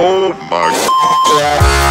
Oh my god.